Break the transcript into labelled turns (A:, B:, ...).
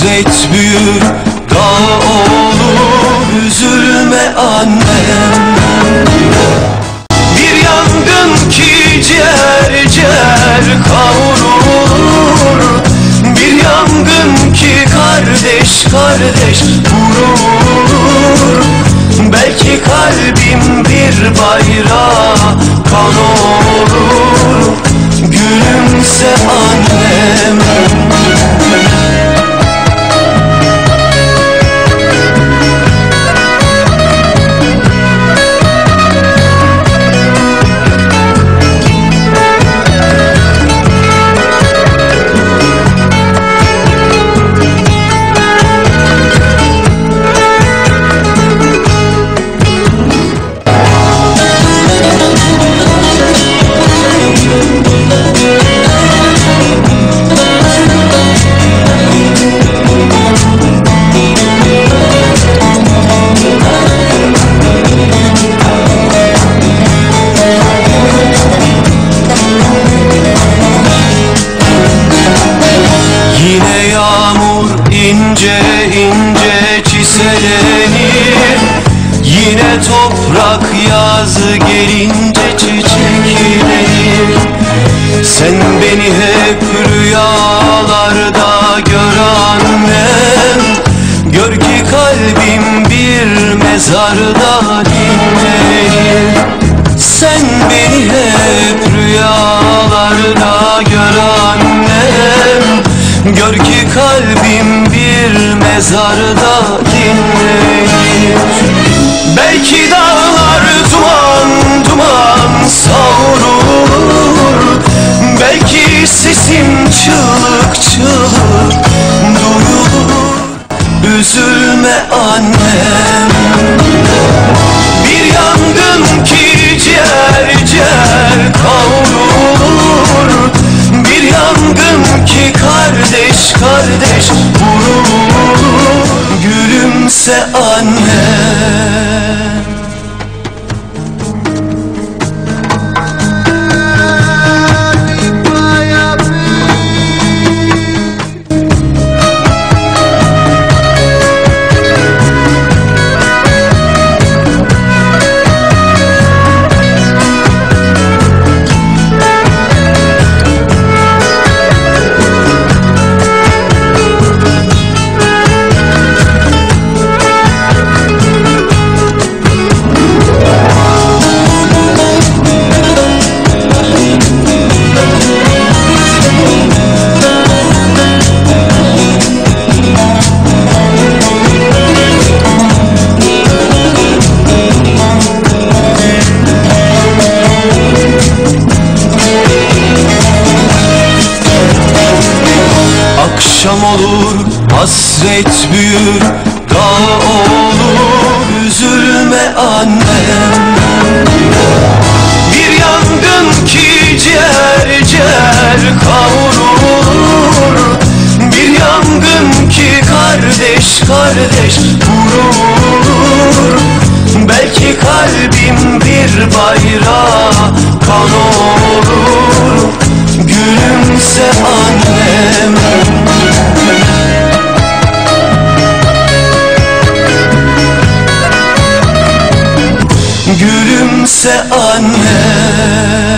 A: Hasret büyür dağ olur Üzülme annem Bir yangın ki ciğer ciğer kavrulur Bir yangın ki kardeş kardeş vurur. Belki kalbim bir bayrağa kan olur. Gülümse annem ince ince çiselenir Yine toprak yazı gelince çiçeklenir Sen beni hep rüyalarda gör annem. Gör ki kalbim bir mezarda mezarda dinlenir. Belki dağlar duman duman savrulur. Belki sesim çığlık çığlık duyulur. Üzülme annem Akşam olur hasret büyür dağ olur Üzülme annem Bir yangın ki ciğer ciğer kavrulur Gülümse annem